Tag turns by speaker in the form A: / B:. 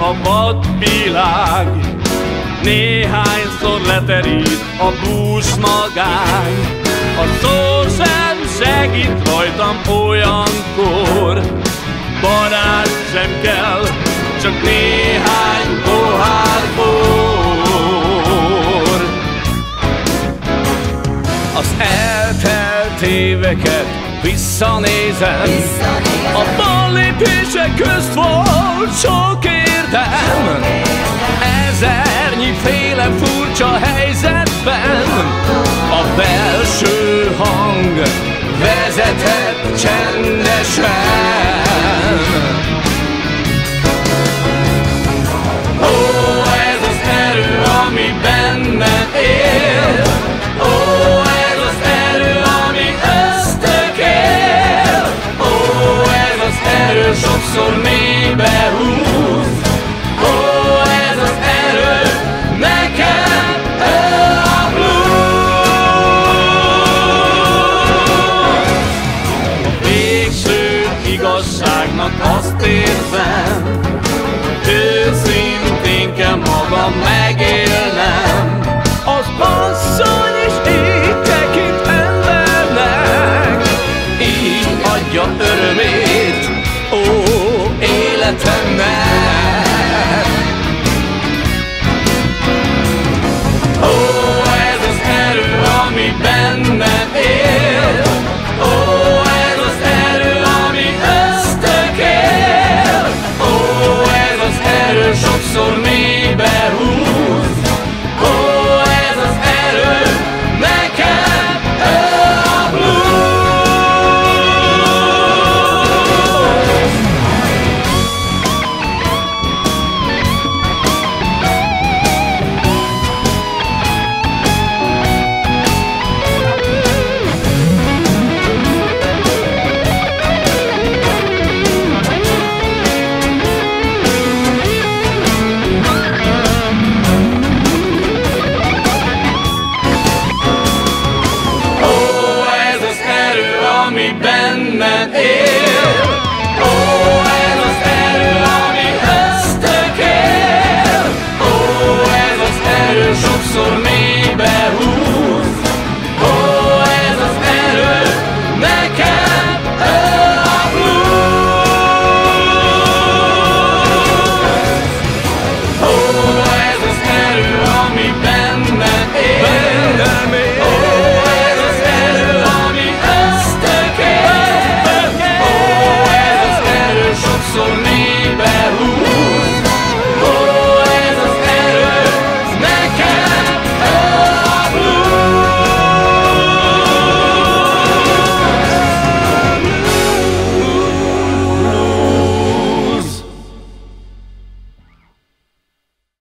A: a vadvilág. Néhányszor leterít a bús magány. A szó sem segít rajtam olyankor. Barát sem kell, csak néhány pohár bor. Az eltelt éveket visszanézem. A furcsa helyzetben. A belső hang vezetett csendesen csak azt érzem Őszinténken magam megélnem Az asszony is így tekint embernek. Így adja örömét Ó, életem. man is.